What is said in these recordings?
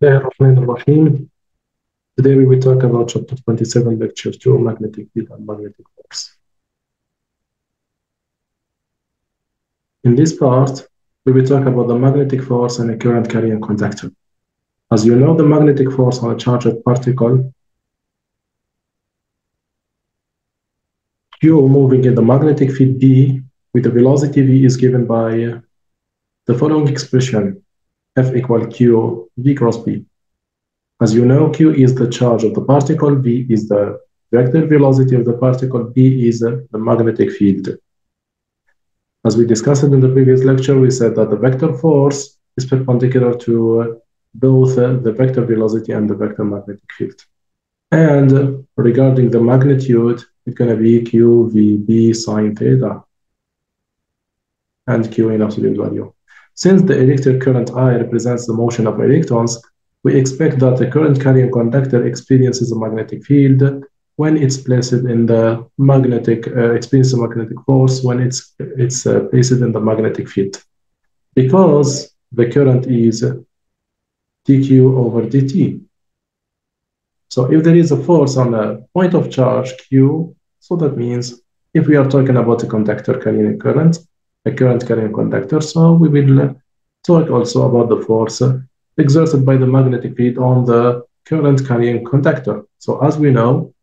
Bismillahirrahmanirrahim. Today we will talk about chapter 27, lecture 2, magnetic field and magnetic force. In this part, we will talk about the magnetic force and a current carrying conductor. As you know, the magnetic force on a charged particle Q moving in the magnetic field B with the velocity V is given by the following expression F equal Q V cross B. As you know, Q is the charge of the particle, V is the vector velocity of the particle, B is the magnetic field. As we discussed in the previous lecture, we said that the vector force is perpendicular to uh, both uh, the vector velocity and the vector magnetic field. And regarding the magnitude, it's going to be Q V B sine theta and Q in absolute value. Since the electric current I represents the motion of electrons, we expect that the current carrying conductor experiences a magnetic field when it's placed in the magnetic, uh, experiences a magnetic force when it's, it's uh, placed in the magnetic field. Because the current is dq over dt. So if there is a force on a point of charge q, so that means if we are talking about a conductor carrying a current, a current carrying conductor. So we will uh, talk also about the force uh, exerted by the magnetic field on the current carrying conductor. So as we know,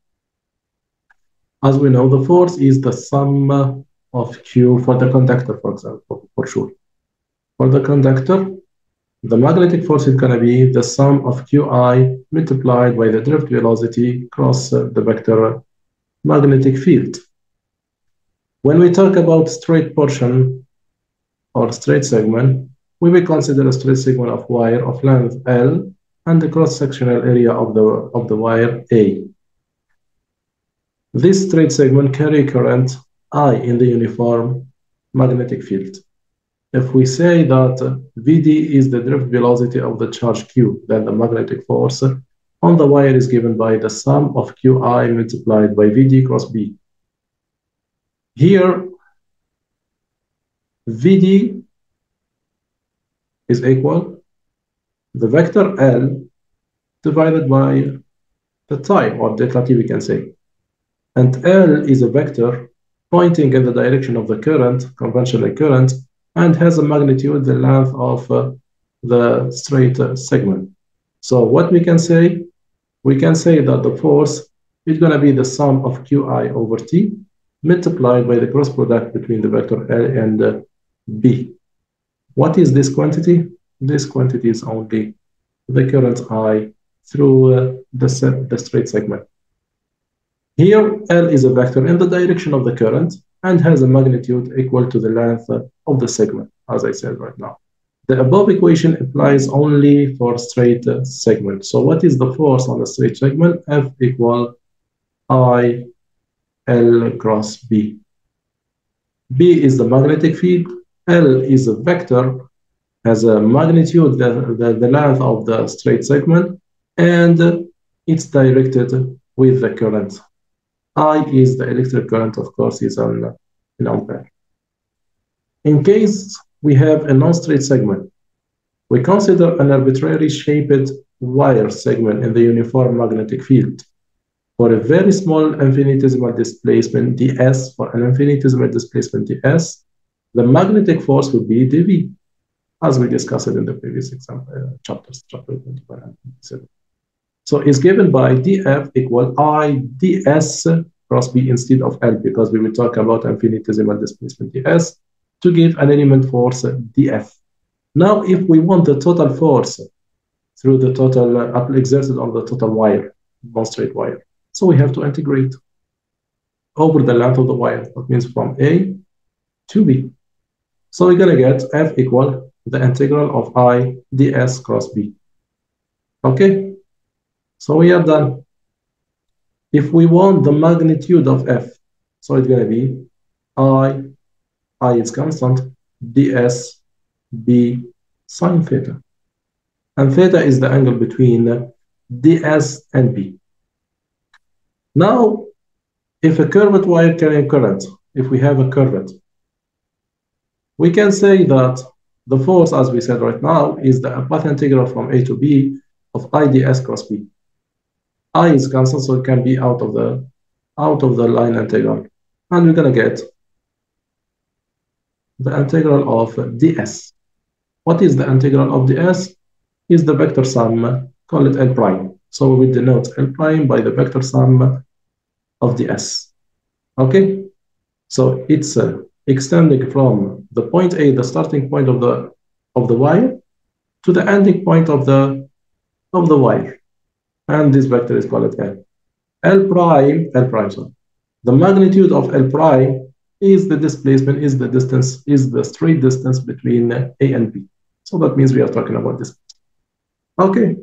as we know, the force is the sum uh, of Q for the conductor, for example, for sure. For the conductor, the magnetic force is going to be the sum of Qi multiplied by the drift velocity across the vector magnetic field. When we talk about straight portion or straight segment, we will consider a straight segment of wire of length L and the cross-sectional area of the, of the wire A. This straight segment carry current I in the uniform magnetic field. If we say that Vd is the drift velocity of the charge Q, then the magnetic force on the wire is given by the sum of Qi multiplied by Vd cross B. Here, Vd is equal the vector L divided by the time or delta t we can say. And L is a vector pointing in the direction of the current, conventional current, and has a magnitude, the length of uh, the straight uh, segment. So what we can say, we can say that the force is going to be the sum of Qi over T multiplied by the cross product between the vector L and uh, B. What is this quantity? This quantity is only the current I through uh, the, the straight segment. Here, L is a vector in the direction of the current and has a magnitude equal to the length of the segment, as I said right now. The above equation applies only for straight uh, segment. So what is the force on the straight segment? F equal I L cross B. B is the magnetic field. L is a vector, has a magnitude, the, the, the length of the straight segment, and it's directed with the current. I is the electric current, of course, is an, an ampere. In case we have a non-straight segment, we consider an arbitrarily shaped wire segment in the uniform magnetic field for a very small infinitesimal displacement ds, for an infinitesimal displacement ds, the magnetic force would be dv, as we discussed it in the previous example, uh, chapters, chapter 25 and 27. So it's given by df equal i ds cross b instead of l, because we will talk about infinitesimal displacement ds to give an element force df. Now, if we want the total force through the total uh, exerted on the total wire, non-straight wire, so we have to integrate over the length of the wire. That means from A to B. So we're going to get F equal the integral of I ds cross B. Okay? So we are done. If we want the magnitude of F, so it's going to be I, I is constant, ds B sine theta. And theta is the angle between ds and B. Now, if a curved wire carrying current, if we have a current, we can say that the force, as we said right now, is the path integral from A to B of IDS cross B. I is cancelled, so it can be out of the out of the line integral. And we're gonna get the integral of ds. What is the integral of ds? Is the vector sum, call it L prime. So we denote L prime by the vector sum of the S. Okay? So it's uh, extending from the point A, the starting point of the of the wire, to the ending point of the of the wire. And this vector is called L. L prime, L prime, sorry. The magnitude of L prime is the displacement, is the distance, is the straight distance between A and B. So that means we are talking about this. Okay,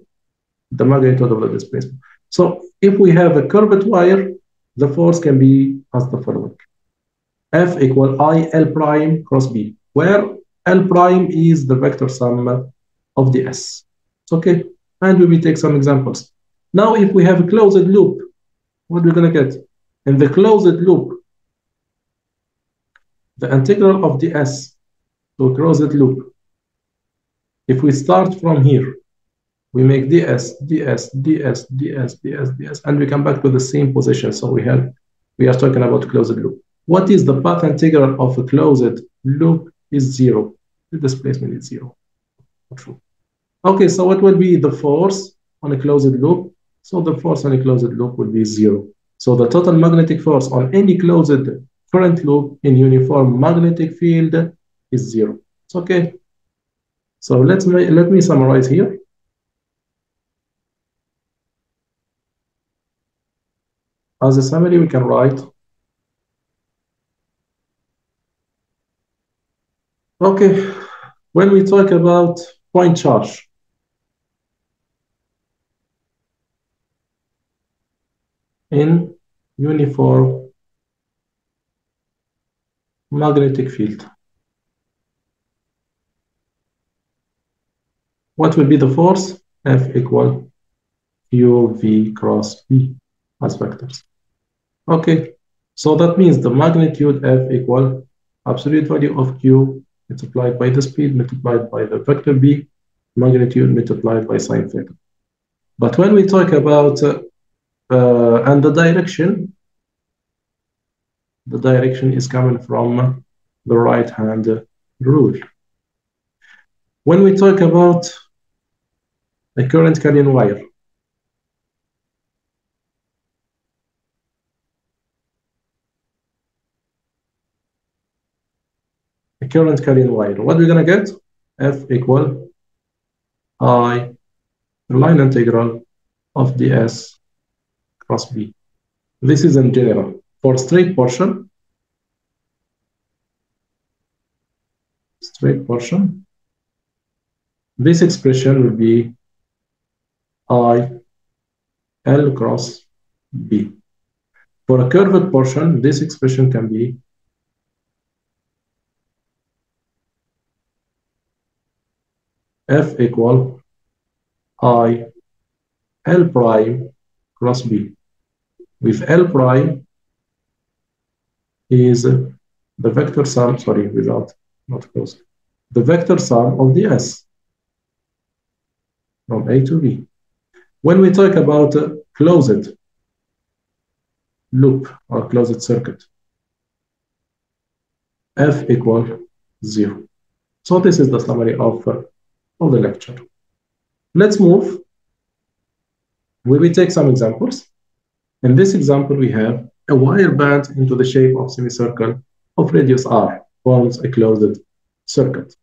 the magnitude of the displacement. So if we have a curved wire, the force can be as the following. F equal I L prime cross B, where L prime is the vector sum of the S. Okay, and we will take some examples. Now, if we have a closed loop, what are we going to get? In the closed loop, the integral of ds to a closed loop, if we start from here, we make ds, ds, ds, ds, ds, ds, and we come back to the same position. So we have, we are talking about closed loop. What is the path integral of a closed loop is zero. The displacement is zero. True. Okay, so what will be the force on a closed loop? So the force on a closed loop will be zero. So the total magnetic force on any closed current loop in uniform magnetic field is zero. It's okay. So let's let me summarize here. As a summary, we can write Okay, when we talk about point charge, in uniform magnetic field. What will be the force? F equal Q V cross B as vectors. Okay, so that means the magnitude F equal absolute value of Q multiplied by the speed multiplied by the vector B, magnitude multiplied by sine theta. But when we talk about uh, uh, and the direction, the direction is coming from the right hand rule. When we talk about a current carrying wire, current carrying wire, what we're we gonna get? F equal I line integral of ds cross B. This is in general. For straight portion, straight portion, this expression will be I L cross B. For a curved portion, this expression can be F equal I L prime cross B with L prime is the vector sum, sorry, without, not close, the vector sum of the S from A to B. When we talk about a closed loop or closed circuit, F equal zero. So this is the summary of, uh, of the lecture. Let's move. We will take some examples. In this example, we have a wire band into the shape of semicircle of radius r forms a closed circuit.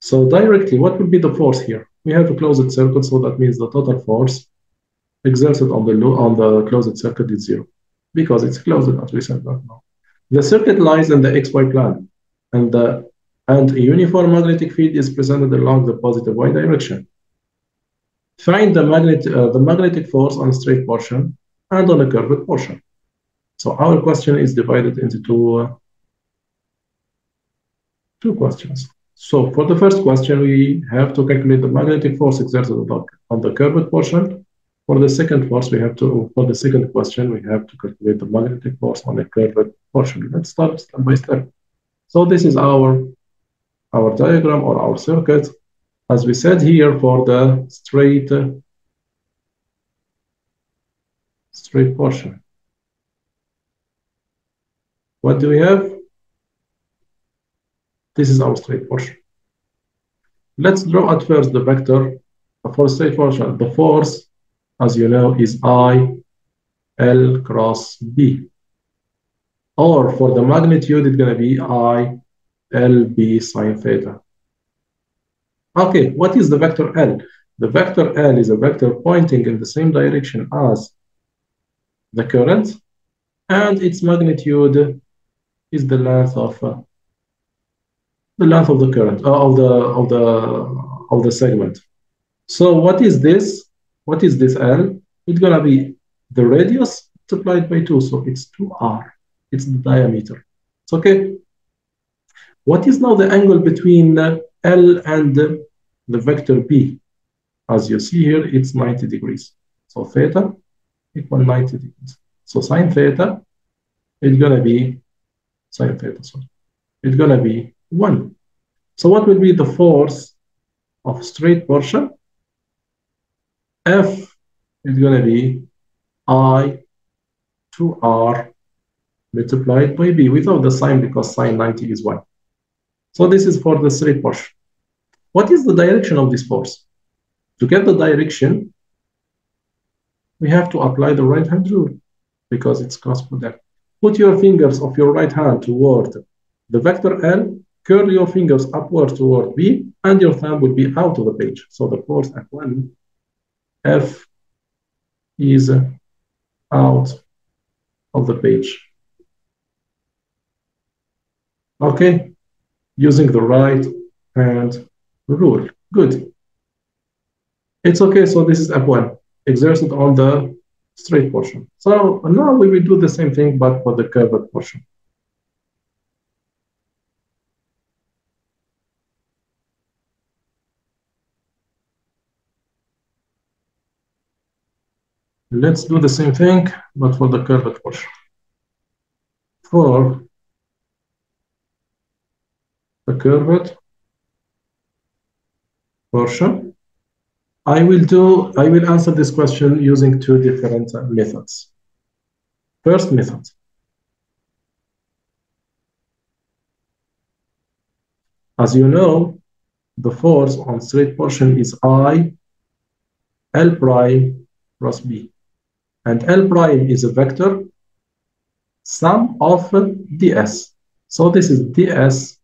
So directly, what would be the force here? We have a closed circuit, so that means the total force exerted on the on the closed circuit is zero because it's closed, as we said that now. The circuit lies in the xy plane, and the and a uniform magnetic field is presented along the positive y direction. Find the magnet uh, the magnetic force on a straight portion and on a curved portion. So our question is divided into two, uh, two questions. So for the first question, we have to calculate the magnetic force exerted on the curved portion. For the second force, we have to, for the second question, we have to calculate the magnetic force on the curved portion. Let's start step by step. So this is our, our diagram or our circuit. As we said here, for the straight straight portion. What do we have? This is our straight portion. Let's draw at first the vector for straight portion. The force, as you know, is I L cross B. Or for the magnitude, it's going to be I L B sine theta. Okay, what is the vector L? The vector L is a vector pointing in the same direction as the current, and its magnitude is the length of uh, the length of the current uh, of the of the of the segment. So what is this? What is this L? It's gonna be the radius multiplied by two, so it's two R. It's the diameter. It's okay. What is now the angle between uh, L and the vector B? As you see here, it's 90 degrees. So theta equal 90 degrees. So sine theta is going to be sine theta, sorry. It's going to be 1. So what will be the force of straight portion? F is going to be I 2R multiplied by B without the sine because sine 90 is 1. So this is for the straight portion. What is the direction of this force? To get the direction, we have to apply the right hand rule because it's cross product. Put your fingers of your right hand toward the vector L, curl your fingers upward toward B, and your thumb will be out of the page. So the force F1, F is out of the page. Okay, using the right hand rule. Good. It's okay, so this is F1, exerted on the straight portion. So now we will do the same thing, but for the curved portion. Let's do the same thing, but for the curved portion. For curved portion, I will do, I will answer this question using two different methods. First method. As you know, the force on straight portion is I, L prime cross B. And L prime is a vector sum of ds. So this is ds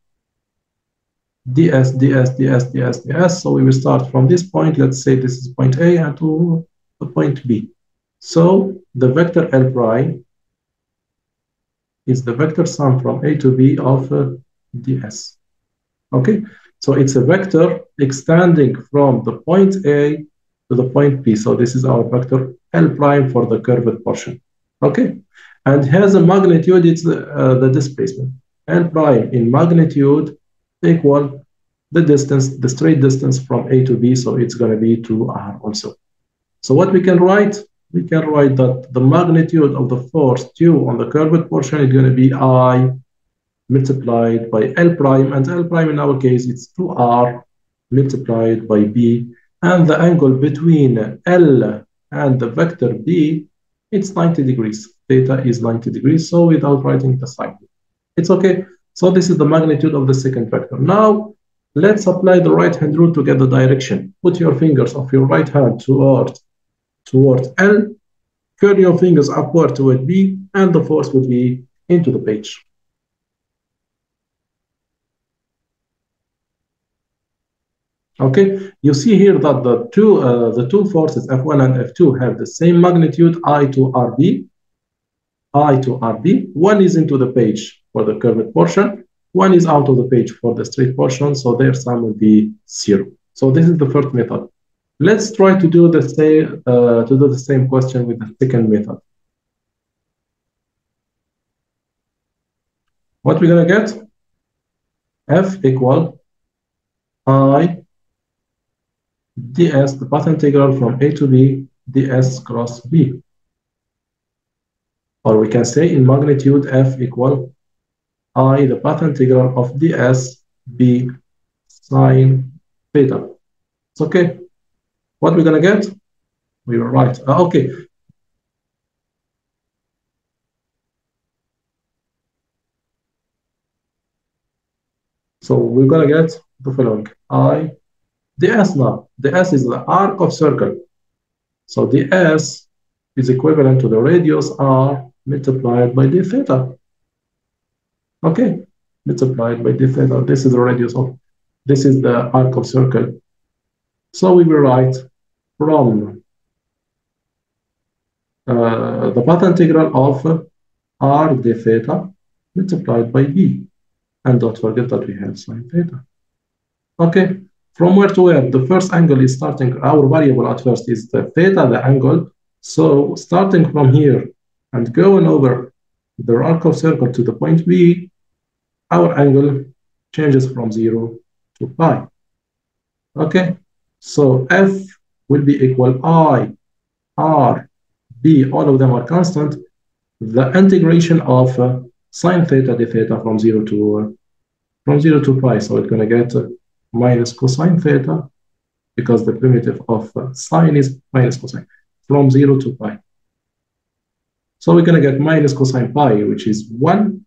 ds, ds, ds, ds, ds. So we will start from this point. Let's say this is point A and to the point B. So the vector L prime is the vector sum from A to B of uh, ds. Okay, so it's a vector extending from the point A to the point B. So this is our vector L prime for the curved portion. Okay, and has a magnitude, it's uh, the displacement. L prime in magnitude equal the distance, the straight distance from A to B, so it's going to be 2R also. So what we can write? We can write that the magnitude of the force Q on the curved portion is going to be I multiplied by L prime, and L prime in our case, it's 2R multiplied by B, and the angle between L and the vector B, it's 90 degrees. Theta is 90 degrees, so without writing the sign, it's okay. So this is the magnitude of the second vector. Now, let's apply the right-hand rule to get the direction. Put your fingers of your right hand toward, toward L, curl your fingers upward toward B, and the force will be into the page. Okay, you see here that the two uh, the two forces F1 and F2 have the same magnitude I to RB, I to RB. One is into the page for the curved portion. One is out of the page for the straight portion, so their sum will be zero. So this is the first method. Let's try to do the same uh, to do the same question with the second method. What we're gonna get? F equal I ds, the path integral from A to B, ds cross B. Or we can say in magnitude F equal I the path integral of ds b sine theta. It's okay. What we're gonna get? We were right. Uh, okay. So we're gonna get the following. I ds now. ds is the arc of circle. So ds is equivalent to the radius r multiplied by d theta. Okay, let's apply it by theta. This is the radius of, this is the arc of circle. So we will write from uh, the path integral of r d theta multiplied by b. And don't forget that we have sine theta. Okay, from where to where? The first angle is starting, our variable at first is the theta, the angle. So starting from here and going over the arc of circle to the point B, our angle changes from 0 to pi. Okay, so F will be equal I, R, B, all of them are constant. The integration of uh, sine theta d theta from 0 to uh, from 0 to pi. So it's going to get uh, minus cosine theta because the primitive of uh, sine is minus cosine from 0 to pi. So we're going to get minus cosine pi, which is 1,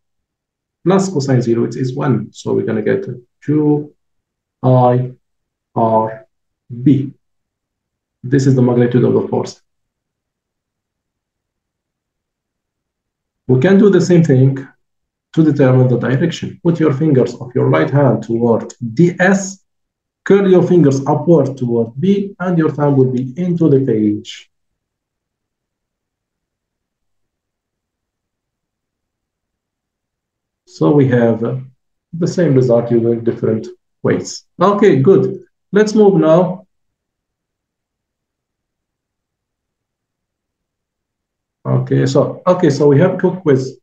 plus cosine 0, it is 1. So we're going to get 2 i r b. This is the magnitude of the force. We can do the same thing to determine the direction. Put your fingers of your right hand toward DS, curl your fingers upward toward B, and your thumb will be into the page. So we have uh, the same result using different ways. Okay, good. Let's move now. Okay, so okay, so we have a quiz.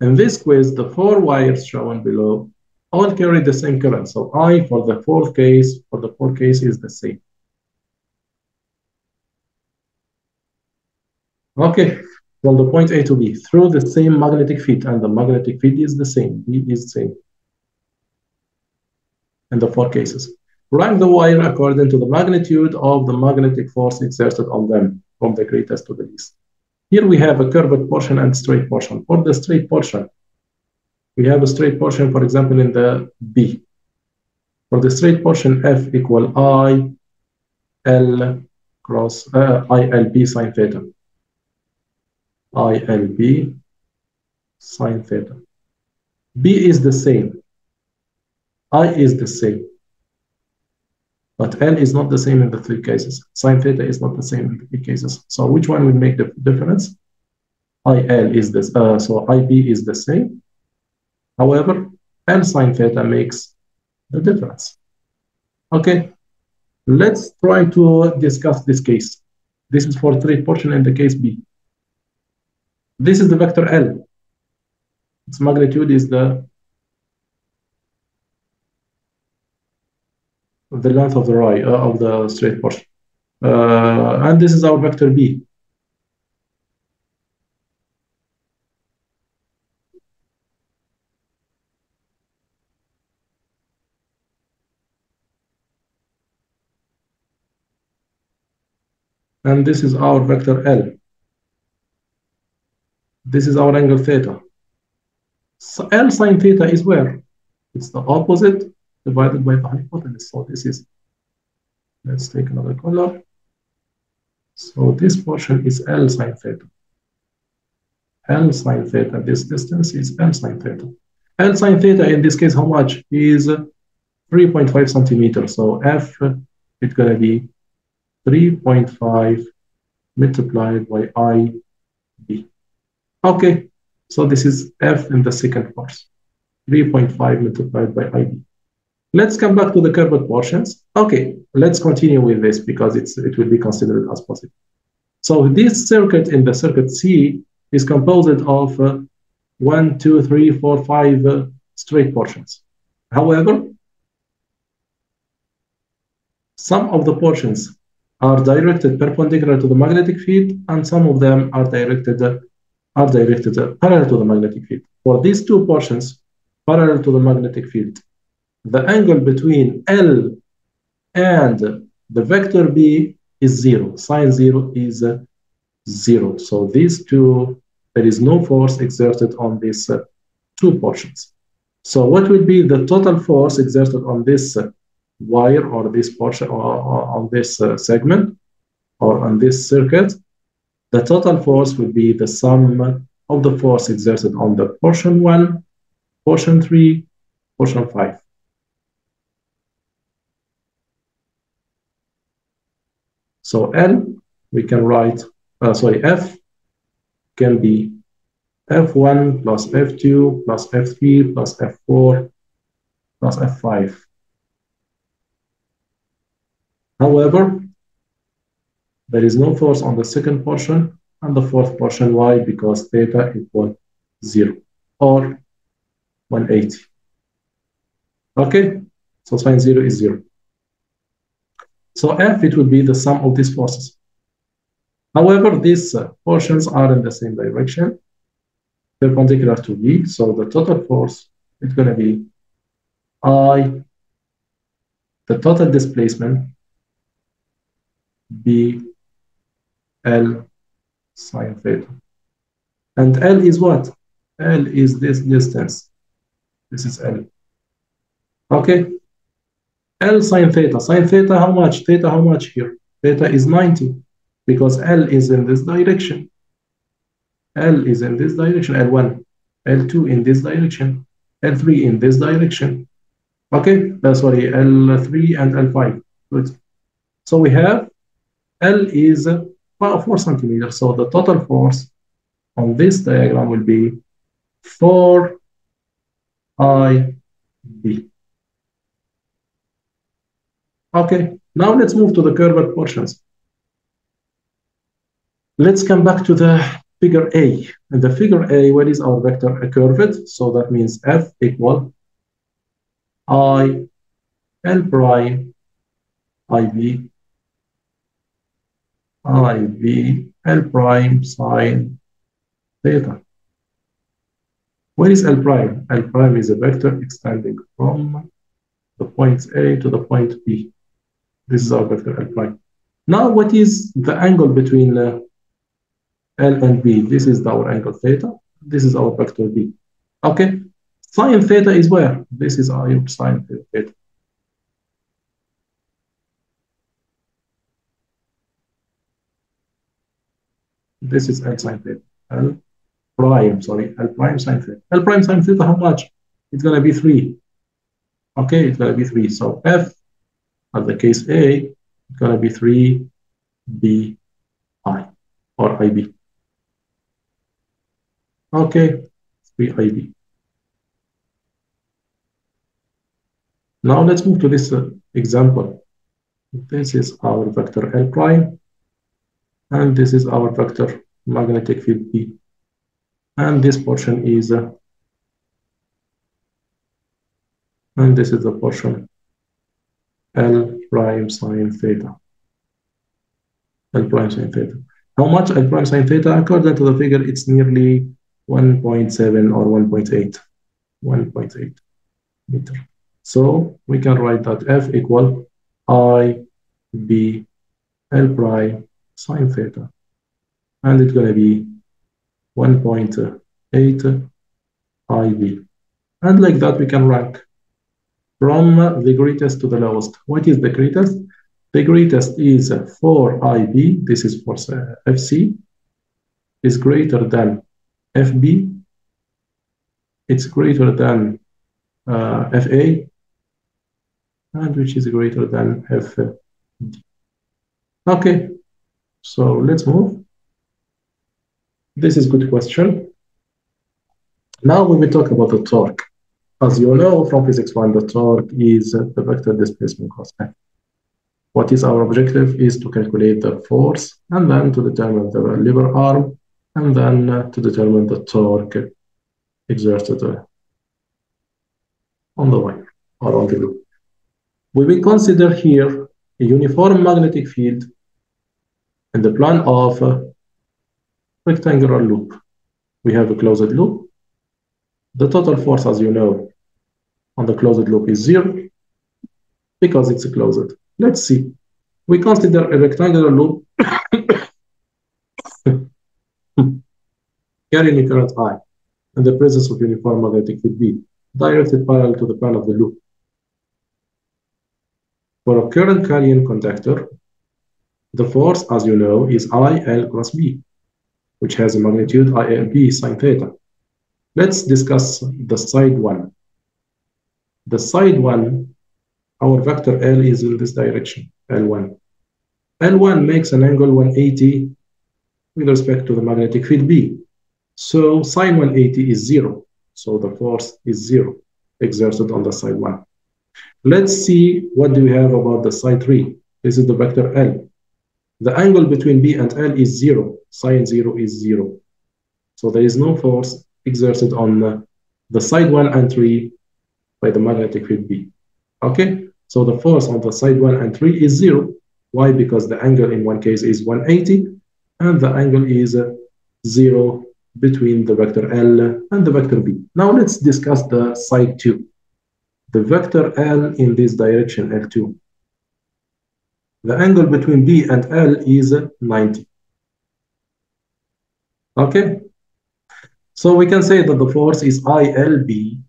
In this quiz, the four wires shown below all carry the same current. So I for the fourth case, for the fourth case is the same. Okay, from the point A to B through the same magnetic field, and the magnetic field is the same, B is the same in the four cases. Rank the wire according to the magnitude of the magnetic force exerted on them from the greatest to the least. Here we have a curved portion and straight portion. For the straight portion, we have a straight portion, for example, in the B. For the straight portion, F equal I L cross uh, I L B sine theta. ILB sine theta. B is the same. I is the same. But L is not the same in the three cases. Sine theta is not the same in the three cases. So which one will make the difference? IL is this, uh, so IB is the same. However, L sine theta makes the difference. Okay, let's try to discuss this case. This is for straight portion in the case B. This is the vector L. Its magnitude is the the length of the right uh, of the straight portion. Uh, and this is our vector B. And this is our vector L. This is our angle theta. So L sine theta is where? It's the opposite divided by the hypotenuse. So this is, let's take another color. So this portion is L sine theta. L sine theta, this distance is L sine theta. L sine theta in this case, how much? Is 3.5 centimeters. So F, it's to be 3.5 multiplied by I Okay, so this is f in the second force, 3.5 multiplied by IB. Let's come back to the curved portions. Okay, let's continue with this because it's it will be considered as positive. So this circuit in the circuit C is composed of uh, one, two, three, four, five uh, straight portions. However, some of the portions are directed perpendicular to the magnetic field and some of them are directed uh, are directed parallel to the magnetic field. For these two portions, parallel to the magnetic field, the angle between L and the vector B is zero. Sine zero is uh, zero. So these two, there is no force exerted on these uh, two portions. So what will be the total force exerted on this uh, wire or this portion or, or on this uh, segment or on this circuit? The total force will be the sum of the force exerted on the portion 1, portion 3, portion 5. So L, we can write, uh, sorry, F can be F1 plus F2 plus F3 plus F4 plus F5. However, there is no force on the second portion and the fourth portion. Why? Because theta equal 0 or 180. Okay, so sine 0 is 0. So F, it will be the sum of these forces. However, these uh, portions are in the same direction, perpendicular to V. So the total force is going to be I, the total displacement, B, L, sine theta. And L is what? L is this distance. This is L. Okay. L sine theta. Sine theta, how much? Theta, how much here? Theta is 90 because L is in this direction. L is in this direction, L1, L2 in this direction, L3 in this direction. Okay, uh, sorry, L3 and L5. Good. So we have L is 4 centimeters. So the total force on this diagram will be 4 I B. Okay, now let's move to the curved portions. Let's come back to the figure A. In the figure A, what is our vector? A curved, so that means F equal I L prime IB IB L prime sine theta. Where is L prime? L prime is a vector extending from the point A to the point B. This is our vector L prime. Now, what is the angle between uh, L and B? This is our angle theta. This is our vector B. Okay. Sine theta is where? This is our sine theta. This is L sine theta. L prime, sorry, L prime sine theta. L prime sine theta, how much? It's going to be 3. Okay, it's going to be 3. So F at the case A, it's going to be 3 B I or IB. Okay, 3 IB. Now let's move to this uh, example. This is our vector L prime, and this is our vector magnetic field B. And this portion is, uh, and this is the portion L prime sine theta. L prime sine theta. How much L prime sine theta? According to the figure, it's nearly 1.7 or 1.8. 1.8 meter. So we can write that F equal I B L prime sine theta. And it's going to be 1.8 IB. And like that, we can rank from the greatest to the lowest. What is the greatest? The greatest is 4IB, this is for FC, is greater than FB, it's greater than uh, FA, and which is greater than FD. Okay, so let's move. This is good question. Now when we talk about the torque. As you know from physics 1, the torque is the vector displacement F. What is our objective is to calculate the force and then to determine the lever arm and then uh, to determine the torque exerted uh, on the wire or on the loop. We will consider here a uniform magnetic field in the plan of a rectangular loop. We have a closed loop. The total force, as you know, on the closed loop is zero because it's a closed. Let's see. We consider a rectangular loop carrying a current I in the presence of uniform magnetic field B. directed parallel to the plan of the loop. For a current carrying conductor, the force, as you know, is IL cross B, which has a magnitude ILB sine theta. Let's discuss the side one. The side one, our vector L is in this direction, L1. L1 makes an angle 180 with respect to the magnetic field B. So sine 180 is zero. So the force is zero exerted on the side one. Let's see what do we have about the side three. This is the vector L. The angle between B and L is zero. Sine zero is zero. So there is no force exerted on the, the side one and three by the magnetic field B. Okay, so the force on the side one and three is zero. Why? Because the angle in one case is 180 and the angle is uh, zero between the vector L and the vector B. Now let's discuss the side two. The vector L in this direction, L2. The angle between B and L is 90. Okay, so we can say that the force is ILB,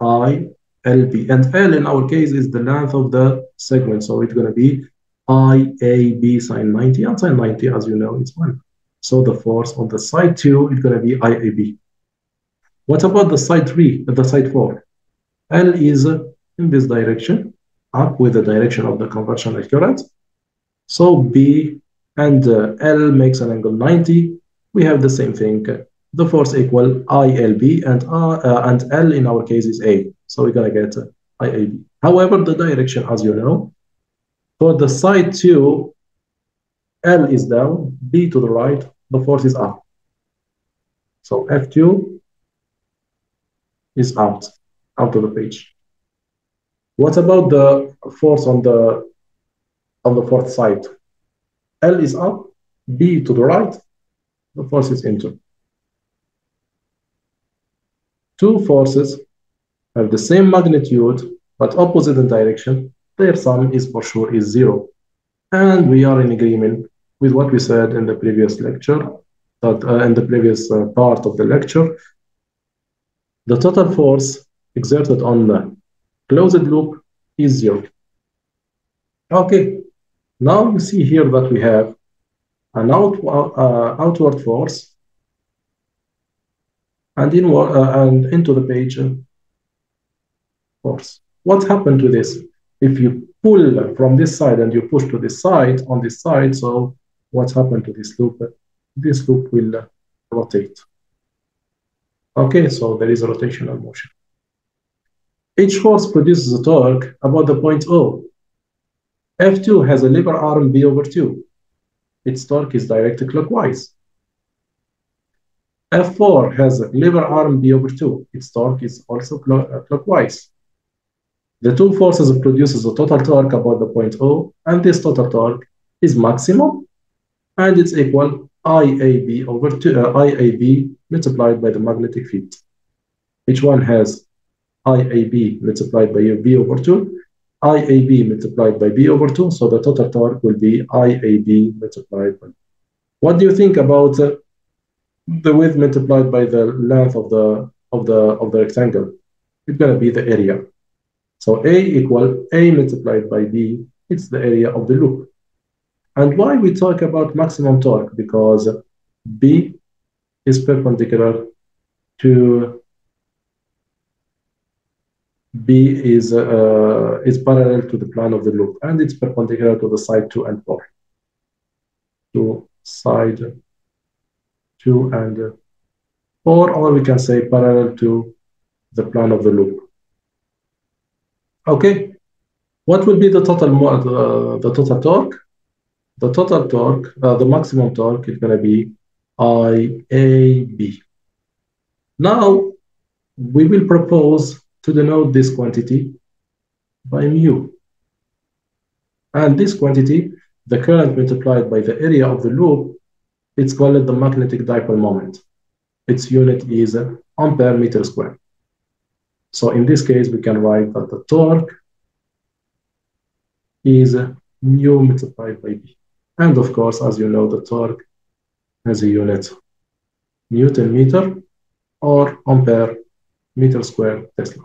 ILB, and L in our case is the length of the segment. So it's going to be IAB sine 90, and sine 90, as you know, is 1. So the force on the side 2 is going to be IAB. What about the side 3, the side 4? L is in this direction, up with the direction of the conversion current. So B and uh, L makes an angle 90. We have the same thing the force equal ILB and R uh, and L in our case is A. So we're gonna get uh, IAB. However, the direction, as you know, for the side two, L is down, B to the right, the force is up. So F2 is out, out of the page. What about the force on the on the fourth side? L is up, B to the right, the force is into two forces have the same magnitude but opposite in direction, their sum is for sure is zero. And we are in agreement with what we said in the previous lecture, that uh, in the previous uh, part of the lecture, the total force exerted on the closed loop is zero. Okay, now you see here that we have an out, uh, outward force and, uh, and into the page force. What happened to this? If you pull from this side and you push to this side, on this side, so what's happened to this loop? This loop will rotate. Okay, so there is a rotational motion. Each force produces a torque about the point O. F2 has a lever arm B over 2. Its torque is directed clockwise. F4 has a lever arm B over 2. Its torque is also uh, clockwise. The two forces produces a total torque about the point O, and this total torque is maximum, and it's equal IAB over 2, uh, IAB multiplied by the magnetic field. Each one has IAB multiplied by B over 2, IAB multiplied by B over 2, so the total torque will be IAB multiplied by. What do you think about uh, the width multiplied by the length of the of the of the rectangle? It's going to be the area. So a equal a multiplied by b it's the area of the loop. And why we talk about maximum torque? Because b is perpendicular to b is uh, is parallel to the plane of the loop and it's perpendicular to the side 2 and 4 to side 2 and uh, 4, or we can say parallel to the plane of the loop. Okay, what will be the total uh, the total torque? The total torque, uh, the maximum torque is going to be IAB. Now, we will propose to denote this quantity by mu. And this quantity, the current multiplied by the area of the loop, it's called the magnetic dipole moment. Its unit is ampere meter square. So in this case, we can write that the torque is mu multiplied by B. And of course, as you know, the torque has a unit Newton meter or ampere meter square Tesla.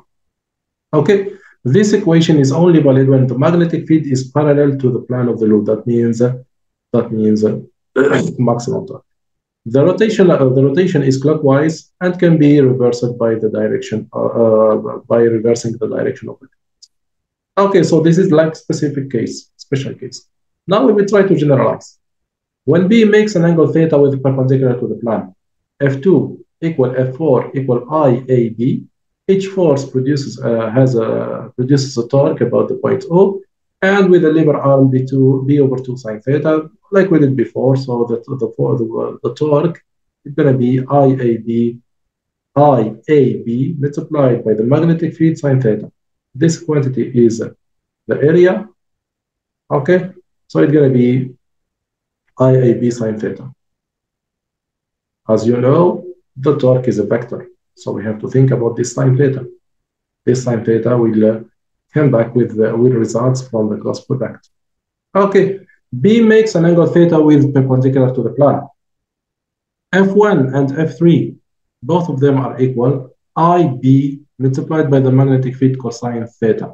Okay, this equation is only valid when the magnetic field is parallel to the plane of the loop. That means that means maximum torque. The rotation uh, the rotation is clockwise and can be reversed by the direction uh, uh, by reversing the direction of it. Okay, so this is like specific case, special case. Now we will try to generalize. When B makes an angle theta with perpendicular to the plane, F2 equal F4 equal IAB, each force produces uh, has a produces a torque about the point O, and with the lever arm B2 B over 2 sine theta, like we did before. So that the the, the torque is going to be IAB IAB multiplied by the magnetic field sine theta. This quantity is the area. Okay, so it's going to be IAB sine theta. As you know, the torque is a vector. So we have to think about this sine theta. This sine theta will uh, come back with, the, with results from the cross product. Okay, B makes an angle theta with perpendicular to the plane. F1 and F3, both of them are equal. IB multiplied by the magnetic field cosine theta.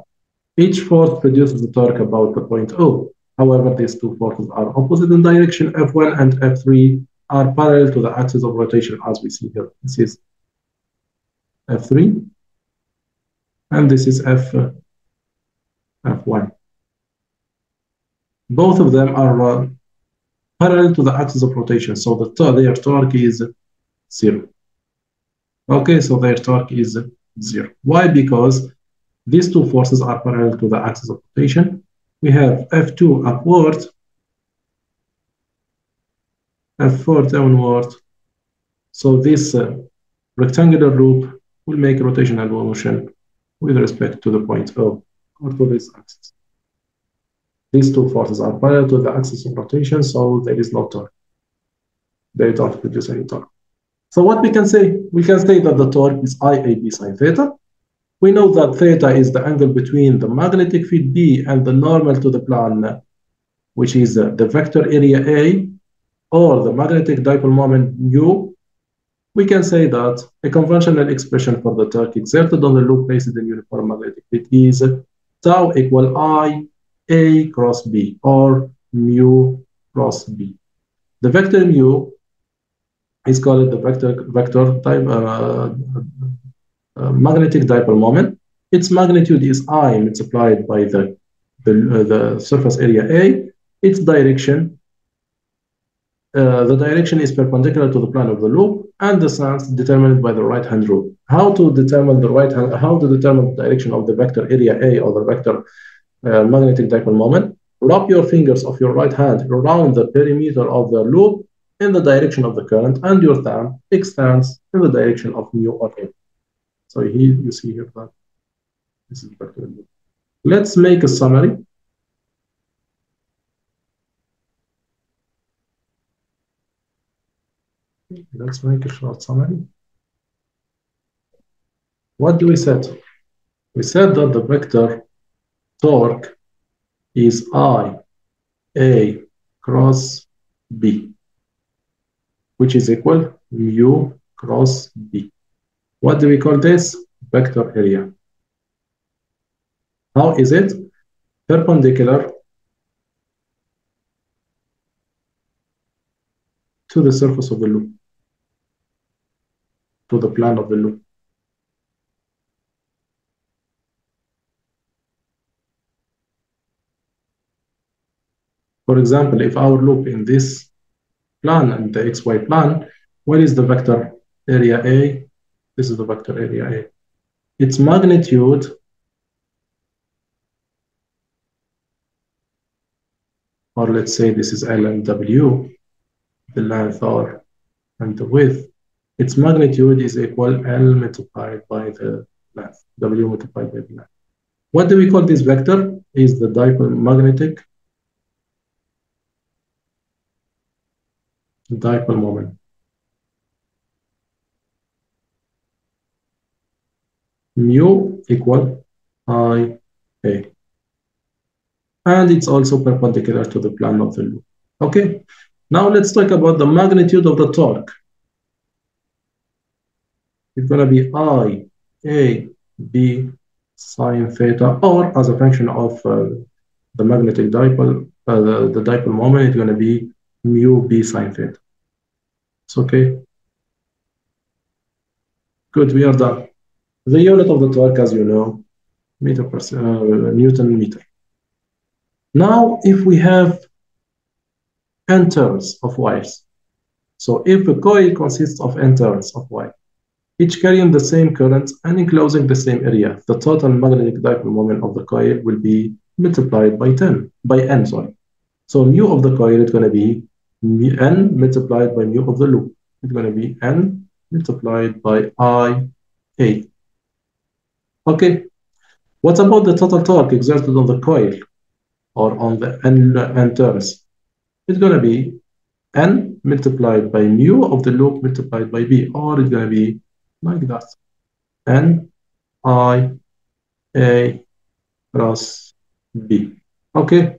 Each force produces a torque about the point O. However, these two forces are opposite in direction. F1 and F3 are parallel to the axis of rotation as we see here. This is F3 and this is F, uh, F1. Both of them are uh, parallel to the axis of rotation. So the their torque is zero. Okay, so their torque is zero. Why? Because these two forces are parallel to the axis of rotation. We have F2 upward, F4 downward. So this uh, rectangular loop will make rotational motion with respect to the point O or to this axis. These two forces are parallel to the axis of rotation, so there is no torque. They don't produce any torque. So what we can say? We can say that the torque is IAB sine theta. We know that theta is the angle between the magnetic field B and the normal to the plane, which is uh, the vector area A, or the magnetic dipole moment mu. We can say that a conventional expression for the torque exerted on the loop placed in uniform magnetic field is tau equal I A cross B, or mu cross B. The vector mu is called the vector vector type uh, uh, magnetic dipole moment. Its magnitude is I multiplied by the the, uh, the surface area A. Its direction, uh, the direction is perpendicular to the plane of the loop, and the sense determined by the right hand rule. How to determine the right hand? How to determine the direction of the vector area A or the vector uh, magnetic dipole moment? Wrap your fingers of your right hand around the perimeter of the loop in the direction of the current, and your thumb extends in the direction of mu or A. So here you see here that this is vector loop. Let's make a summary. Let's make a short summary. What do we said? We said that the vector torque is I A cross B, which is equal mu cross B. What do we call this? Vector area. How is it? Perpendicular to the surface of the loop, to the plan of the loop. For example, if our loop in this plan and the xy plan, what is the vector area A? This is the vector area A. Its magnitude or let's say this is L and W, the length R and the width, its magnitude is equal L multiplied by the length, W multiplied by the length. What do we call this vector? Is the dipole magnetic dipole moment. Mu equal I A. And it's also perpendicular to the plane of the loop. Okay, now let's talk about the magnitude of the torque. It's going to be I A, B sine theta, or as a function of uh, the magnetic dipole, uh, the, the dipole moment, it's going to be mu B sine theta. It's okay. Good, we are done. The unit of the torque, as you know, meter per uh, Newton meter. Now, if we have n turns of wires, so if a coil consists of n turns of wire, each carrying the same current and enclosing the same area, the total magnetic dipole moment of the coil will be multiplied by 10, by n, sorry. So mu of the coil is going to be n multiplied by mu of the loop. It's going to be n multiplied by I A. Okay. What about the total torque exerted on the coil or on the n, n turns? It's going to be n multiplied by mu of the loop multiplied by b, or it's going to be like that. n i a plus b. Okay.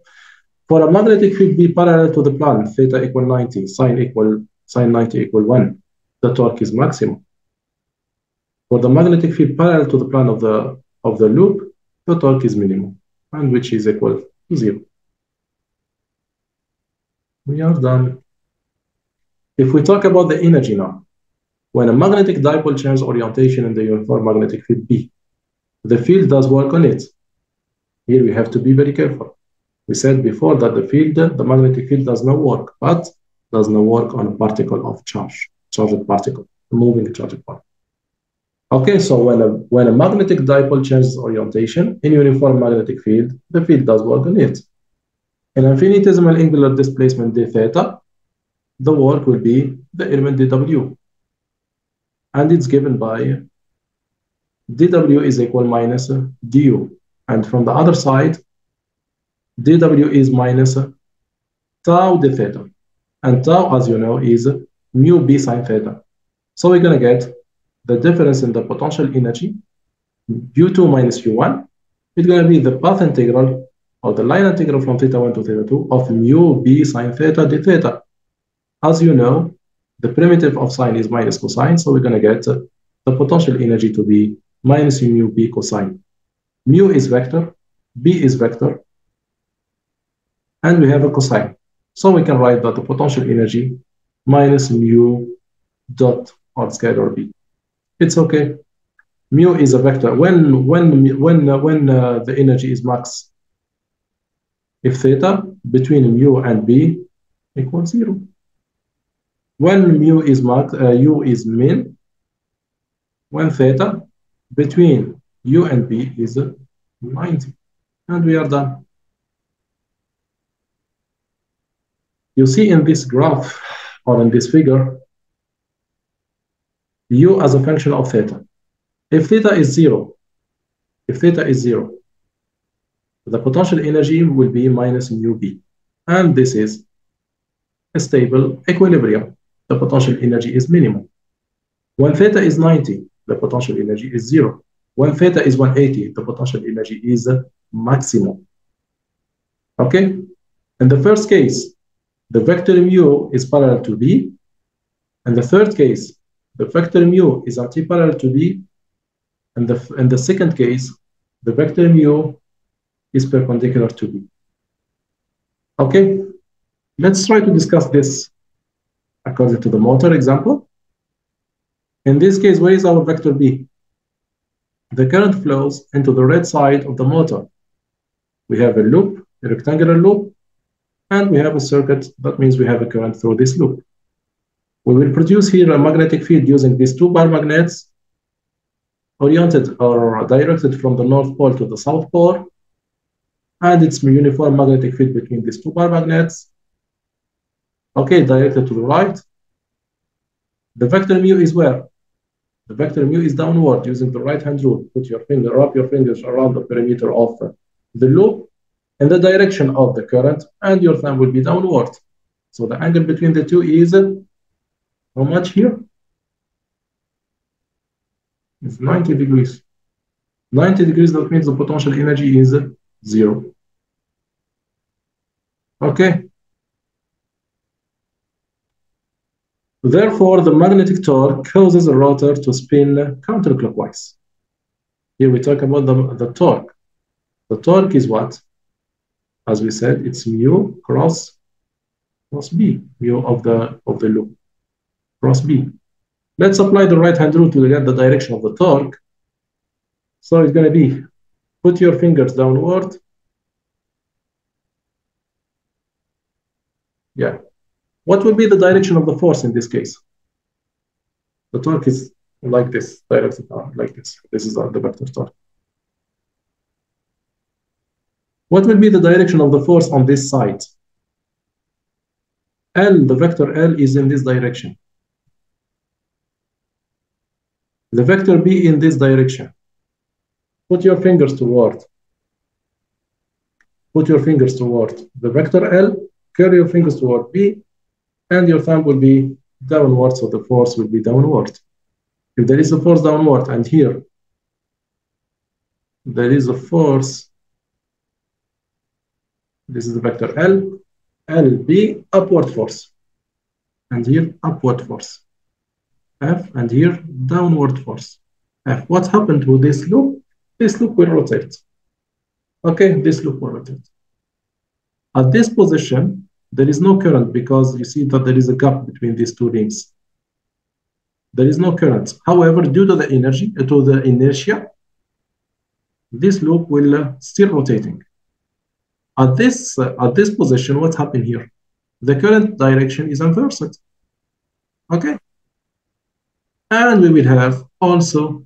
For a magnetic field B parallel to the plane, theta equal 90, sine equal sine 90 equal 1, the torque is maximum. For the magnetic field parallel to the plane of the of the loop, the torque is minimum, and which is equal to zero. We are done. If we talk about the energy now, when a magnetic dipole changes orientation in the uniform magnetic field B, the field does work on it. Here we have to be very careful. We said before that the field, the magnetic field does not work, but does not work on a particle of charge, charged particle, moving charged particle. Okay, so when a, when a magnetic dipole changes orientation in uniform magnetic field, the field does work on it. In infinitesimal angular displacement d theta, the work will be the element dw. And it's given by dw is equal minus du. And from the other side, dw is minus tau d theta. And tau, as you know, is mu b sine theta. So we're going to get the difference in the potential energy, u2 minus u1, it's going to be the path integral or the line integral from theta 1 to theta 2 of mu b sine theta d theta. As you know, the primitive of sine is minus cosine, so we're going to get the potential energy to be minus mu b cosine. Mu is vector, b is vector, and we have a cosine. So we can write that the potential energy minus mu dot r scalar b. It's okay. Mu is a vector. When when when uh, when uh, the energy is max, if theta between mu and b equals zero. When mu is max, uh, u is min. When theta between u and b is 90, and we are done. You see in this graph or in this figure, u as a function of theta. If theta is zero, if theta is zero, the potential energy will be minus mu b. And this is a stable equilibrium. The potential energy is minimum. When theta is 90, the potential energy is zero. When theta is 180, the potential energy is maximum. Okay? In the first case, the vector mu is parallel to B. In the third case, the vector mu is antiparallel to B. And the, in the second case, the vector mu is perpendicular to B. Okay, let's try to discuss this according to the motor example. In this case, where is our vector B? The current flows into the red side of the motor. We have a loop, a rectangular loop, and we have a circuit. That means we have a current through this loop. We will produce here a magnetic field using these two bar magnets oriented or directed from the north pole to the south pole. And it's a uniform magnetic field between these two bar magnets. Okay, directed to the right. The vector mu is where? The vector mu is downward using the right hand rule. Put your finger, wrap your fingers around the perimeter of the loop in the direction of the current, and your thumb will be downward. So the angle between the two is how much here? It's 90 degrees. 90 degrees, that means the potential energy is zero. Okay. Therefore, the magnetic torque causes a rotor to spin counterclockwise. Here we talk about the, the torque. The torque is what? As we said, it's mu cross cross B, mu of the of the loop, cross B. Let's apply the right-hand rule to get the direction of the torque. So it's going to be, put your fingers downward. Yeah. What would be the direction of the force in this case? The torque is like this, directed like this. This is the vector torque. What will be the direction of the force on this side? L, the vector L is in this direction. The vector B in this direction. Put your fingers toward. Put your fingers toward the vector L, curl your fingers toward B, and your thumb will be downward, so the force will be downward. If there is a force downward, and here there is a force, this is the vector L, LB, upward force. And here, upward force. F, and here, downward force. F. What happened to this loop? This loop will rotate. Okay, this loop will rotate. At this position, there is no current because you see that there is a gap between these two rings. There is no current. However, due to the energy, uh, to the inertia, this loop will uh, still rotating. At this uh, at this position, what happened here? The current direction is inversed. Okay, and we will have also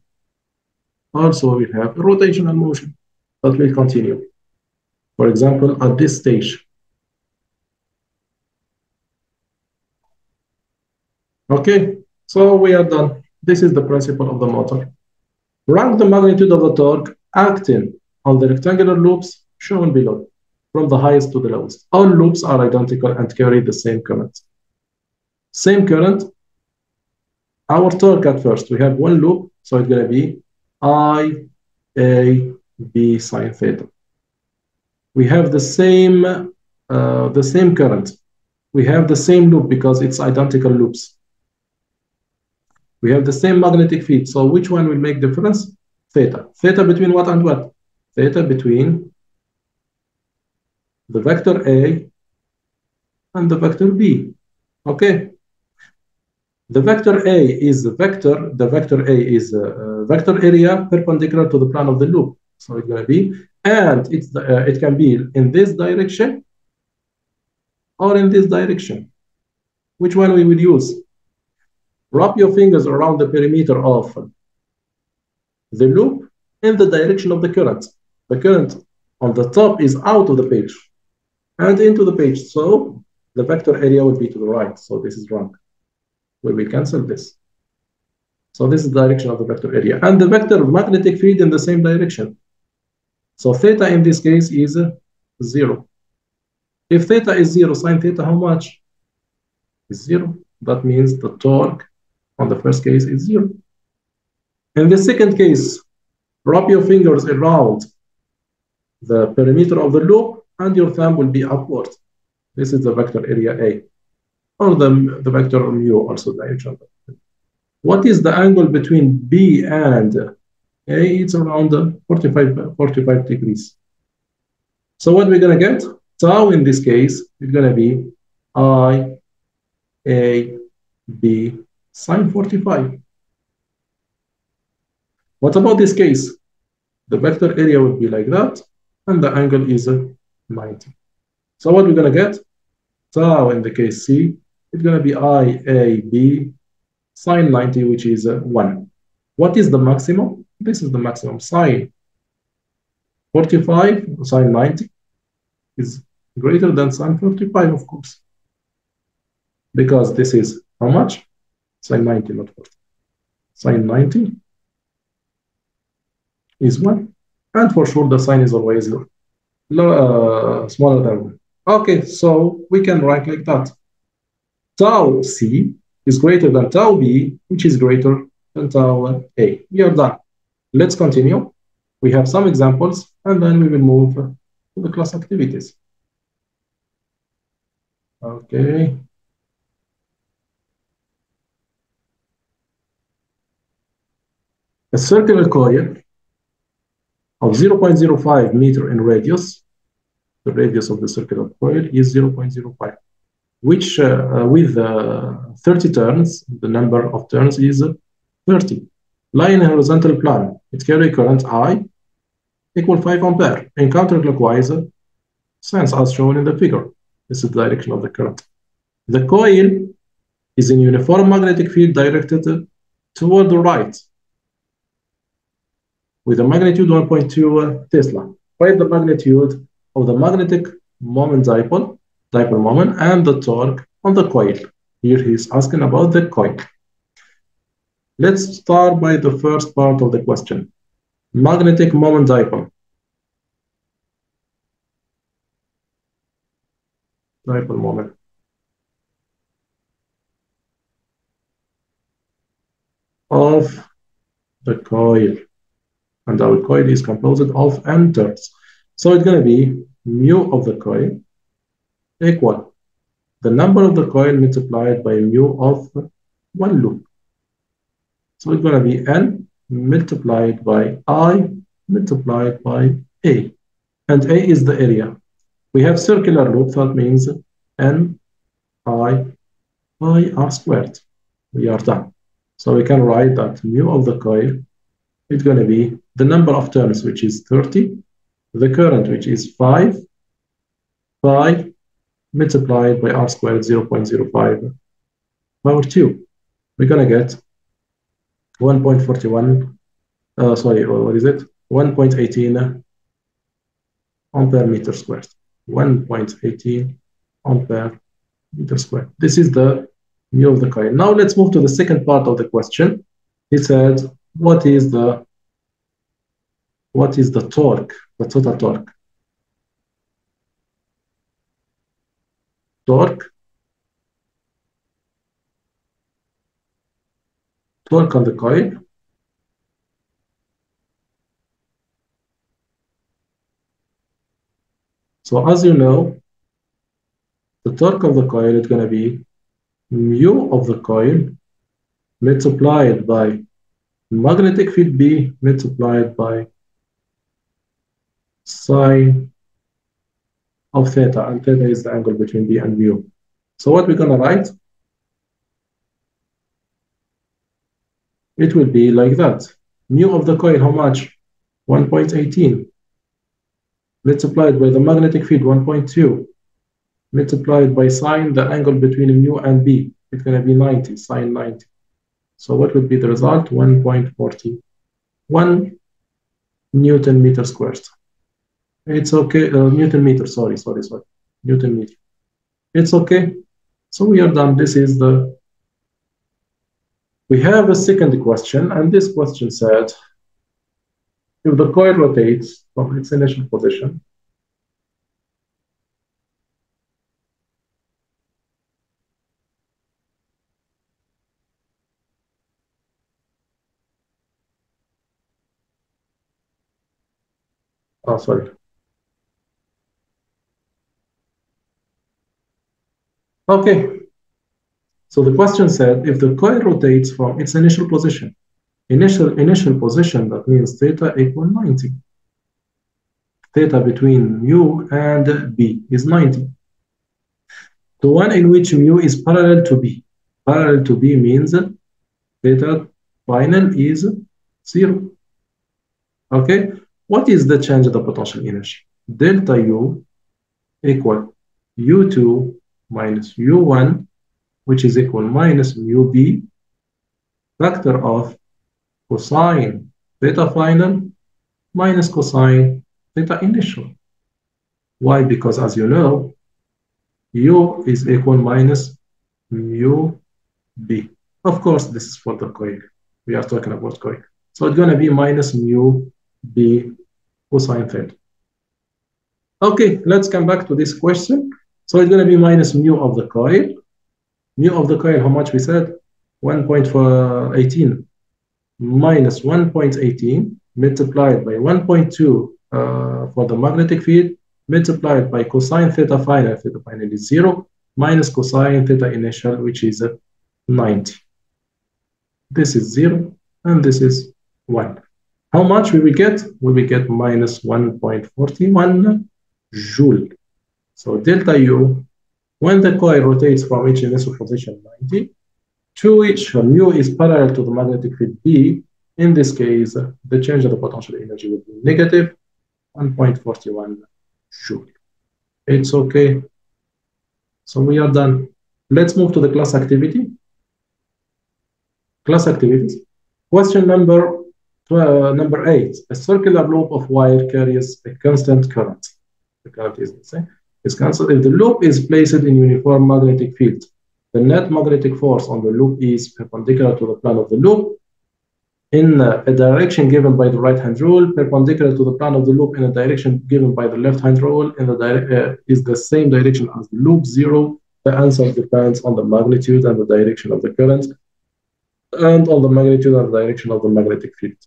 also we have rotational motion that will continue. For example, at this stage, Okay, so we are done. This is the principle of the motor. Rank the magnitude of the torque acting on the rectangular loops shown below, from the highest to the lowest. All loops are identical and carry the same current. Same current. Our torque at first, we have one loop, so it's going to be I, A, B sine theta. We have the same, uh, the same current. We have the same loop because it's identical loops. We have the same magnetic field. So which one will make difference? Theta. Theta between what and what? Theta between the vector A and the vector B. Okay. The vector A is vector, the vector A is a, a vector area perpendicular to the plane of the loop. So it's going to be, and it's the, uh, it can be in this direction or in this direction. Which one we will use? Wrap your fingers around the perimeter of the loop in the direction of the current. The current on the top is out of the page and into the page. So the vector area will be to the right. So this is wrong. We will cancel this. So this is the direction of the vector area. And the vector magnetic field in the same direction. So theta in this case is zero. If theta is zero, sine theta, how much? Is zero. That means the torque on the first case is zero. In the second case, wrap your fingers around the perimeter of the loop and your thumb will be upward. This is the vector area A, or the, the vector mu, also diagonal. What is the angle between B and A? It's around 45, 45 degrees. So what we're going to get? Tau in this case is going to be I, A, B, sine 45. What about this case? The vector area would be like that, and the angle is 90. So what we're going to get? Tau in the case C, it's going to be IAB sine 90, which is 1. What is the maximum? This is the maximum. Sine 45, sine 90 is greater than sine 45, of course. Because this is how much? Sine 90, not 40. Sine 90 is 1. And for sure, the sine is always uh, smaller than 1. Okay, so we can write like that. Tau C is greater than tau B, which is greater than tau A. We are done. Let's continue. We have some examples, and then we will move to the class activities. Okay. A circular coil of 0.05 meter in radius, the radius of the circular coil is 0.05, which uh, with uh, 30 turns, the number of turns is 30. Line horizontal plane, it carry current I equal 5 ampere in counterclockwise sense as shown in the figure. This is the direction of the current. The coil is in uniform magnetic field directed toward the right with a magnitude 1.2 uh, Tesla. Find the magnitude of the magnetic moment dipole, dipole moment, and the torque on the coil. Here he's asking about the coil. Let's start by the first part of the question. Magnetic moment dipole. Dipole moment. Of the coil. And our coil is composed of n turns. So it's going to be mu of the coil equal the number of the coil multiplied pi mu of one loop. So it's going to be n multiplied by i multiplied by a. And a is the area. We have circular loop, that means n i by r squared. We are done. So we can write that mu of the coil is going to be the number of turns, which is 30, the current, which is 5, 5 multiplied by r squared 0.05 power 2. We're going to get 1.41, uh, sorry, what is it? 1.18 ampere meter squared. 1.18 ampere meter squared. This is the mu of the coil. Now let's move to the second part of the question. He said, what is the what is the torque, What's the total torque? Torque, torque on the coil. So as you know, the torque of the coil is going to be mu of the coil multiplied by magnetic field B multiplied by sine of theta, and theta is the angle between B and mu. So what we're going to write? It will be like that. Mu of the coil, how much? 1.18 multiplied by the magnetic field 1.2 multiplied by sine the angle between mu and b it's going to be 90 sine 90 so what would be the result 1.41 newton meter squared it's okay. Uh, Newton meter. Sorry, sorry, sorry. Newton meter. It's okay. So we are done. This is the. We have a second question, and this question said, if the coil rotates from its initial position, Oh, sorry. Okay. So the question said, if the coil rotates from its initial position, initial initial position, that means theta equal 90. Theta between mu and b is 90. The one in which mu is parallel to b. Parallel to b means theta final is zero. Okay. What is the change of the potential energy? Delta U equal U2 minus u1, which is equal minus mu b, factor of cosine theta final minus cosine theta initial. Why? Because as you know, u is equal minus mu b. Of course, this is for the coil. We are talking about coil. So it's going to be minus mu b cosine theta. Okay, let's come back to this question. So it's going to be minus mu of the coil. Mu of the coil, how much we said? 1.18 minus 1.18 multiplied by 1.2 uh, for the magnetic field multiplied by cosine theta final, theta final is 0, minus cosine theta initial, which is 90. This is 0, and this is 1. How much will we will get? We will get minus 1.41 joule. So delta U, when the coil rotates from each initial position 90, to which mu is parallel to the magnetic field B, in this case, the change of the potential energy will be negative 1.41 joule. It's okay. So we are done. Let's move to the class activity. Class activities. Question number uh, number eight. A circular loop of wire carries a constant current. The current is the same. Is constant. If the loop is placed in uniform magnetic field, the net magnetic force on the loop is perpendicular to the plane of the loop in a direction given by the right hand rule, perpendicular to the plane of the loop in a direction given by the left hand rule, in the uh, is the same direction as the loop zero. The answer depends on the magnitude and the direction of the current, and on the magnitude and the direction of the magnetic field.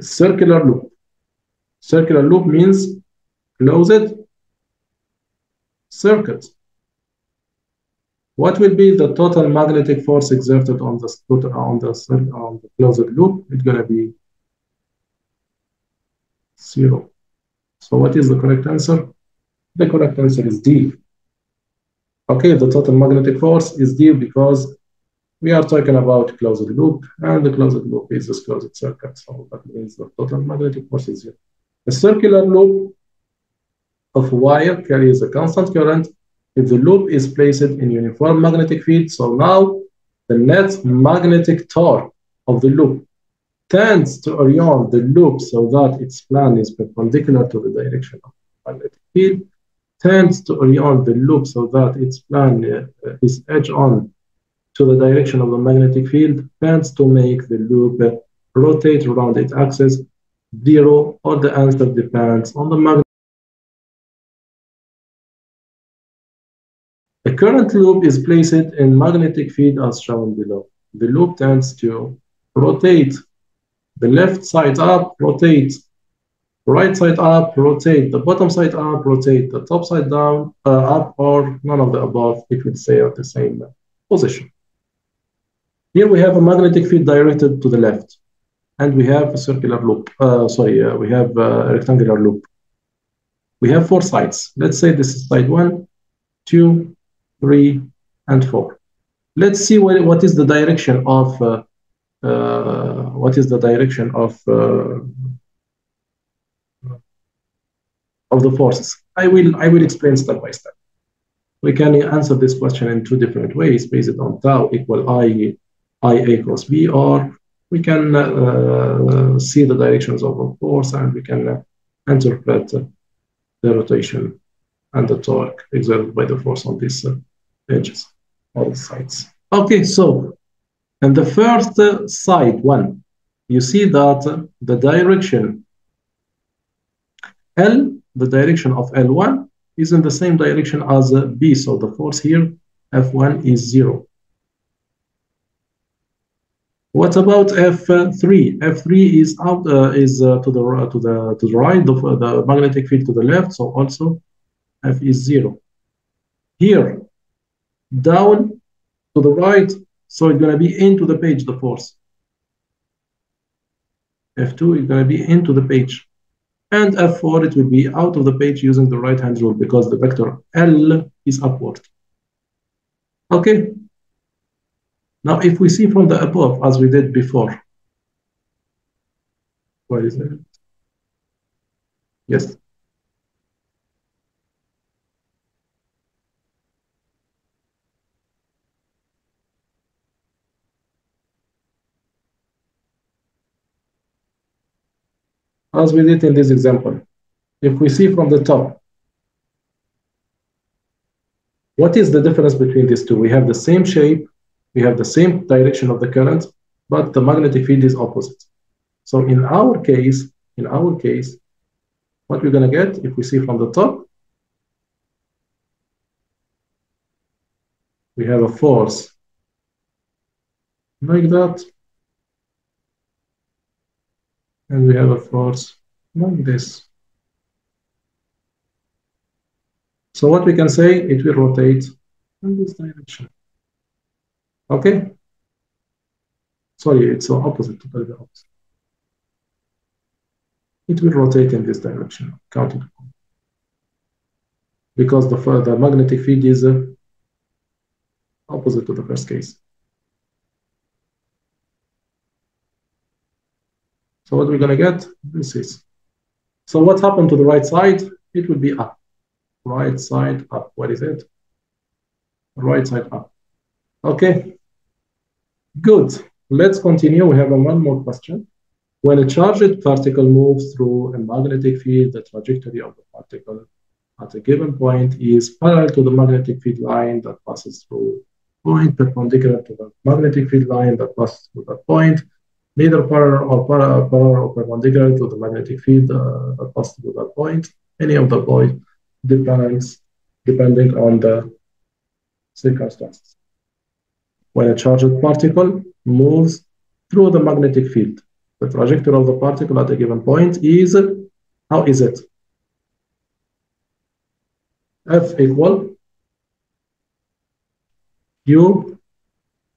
Circular loop. Circular loop means closed circuit. What will be the total magnetic force exerted on the on the on the closed loop? It's going to be zero. So what is the correct answer? The correct answer is D. Okay, the total magnetic force is D because we are talking about closed loop, and the closed loop is this closed circuit. So that means the total magnetic force is zero. A circular loop of wire carries a constant current if the loop is placed in uniform magnetic field. So now the net magnetic torque of the loop tends to orient the loop so that its plane is perpendicular to the direction of the magnetic field, tends to orient the loop so that its plane uh, is edge on to the direction of the magnetic field, tends to make the loop rotate around its axis zero, or the answer depends on the magnetic A current loop is placed in magnetic field as shown below. The loop tends to rotate. The left side up, rotate. Right side up, rotate. The bottom side up, rotate. The top side down, uh, up, or none of the above, it will stay at the same position. Here we have a magnetic field directed to the left, and we have a circular loop. Uh, sorry, uh, we have a rectangular loop. We have four sides. Let's say this is side one, two, three, and four. Let's see what, what is the direction of uh, uh, what is the direction of uh, of the forces. I will I will explain step by step. We can answer this question in two different ways based on tau equal i i a cross b, or we can uh, see the directions of the force and we can uh, interpret the rotation and the torque exerted by the force on these uh, edges, all sides. Okay, so in the first uh, side one, you see that uh, the direction L, the direction of L1 is in the same direction as uh, B. So the force here, F1 is zero. What about F3? F3 is out uh, is uh, to the to the to the right, of the magnetic field to the left. So also F is zero. Here down to the right. So it's going to be into the page, the force. F2 is going to be into the page. And F4, it will be out of the page using the right-hand rule because the vector L is upward. Okay. Now, if we see from the above, as we did before, what is it? Yes. as we did in this example. If we see from the top, what is the difference between these two? We have the same shape, we have the same direction of the current, but the magnetic field is opposite. So in our case, in our case, what we're going to get, if we see from the top, we have a force like that, and we have a force like this. So what we can say, it will rotate in this direction. Okay? Sorry, it's the opposite, totally the opposite. It will rotate in this direction, counter because the, the magnetic field is uh, opposite to the first case. So what we're going to get, this is. So what happened to the right side? It will be up. Right side up. What is it? Right side up. Okay. Good. Let's continue. We have one more question. When a charged particle moves through a magnetic field, the trajectory of the particle at a given point is parallel to the magnetic field line that passes through point perpendicular to the magnetic field line that passes through that point, neither parallel or para parallel or perpendicular to the magnetic field uh, that passes through that point. Any of the point depends depending on the circumstances. When a charged particle moves through the magnetic field, the trajectory of the particle at a given point is, how is it? F equal Q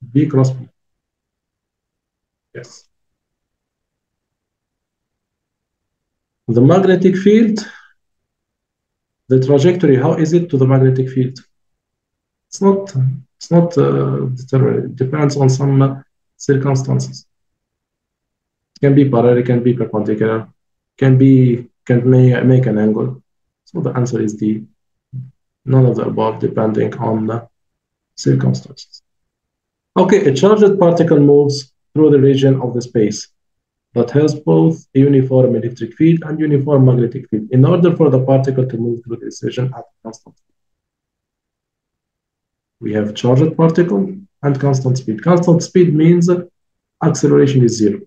v cross B. Yes. The magnetic field, the trajectory, how is it to the magnetic field? It's not, it's not, uh, it depends on some uh, circumstances. It can be parallel, it can be perpendicular, can be, can make, make an angle. So the answer is D. None of the above, depending on the circumstances. Okay, a charged particle moves through the region of the space that has both a uniform electric field and uniform magnetic field in order for the particle to move through this region at constant speed. We have charged particle and constant speed. Constant speed means acceleration is zero.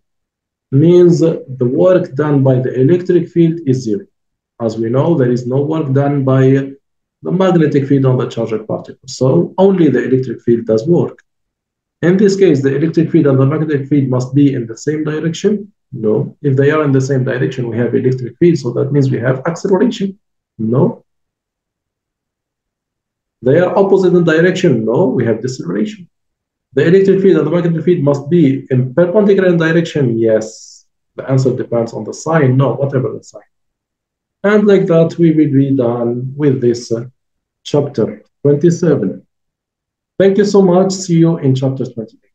Means the work done by the electric field is zero. As we know, there is no work done by the magnetic field on the charged particle. So only the electric field does work. In this case, the electric field and the magnetic field must be in the same direction. No. If they are in the same direction, we have electric field, so that means we have acceleration. No. They are opposite in direction. No, we have deceleration. The electric field and the magnetic field must be in perpendicular direction. Yes. The answer depends on the sign. No, whatever the sign. And like that, we will be done with this uh, chapter 27. Thank you so much. See you in chapter 28.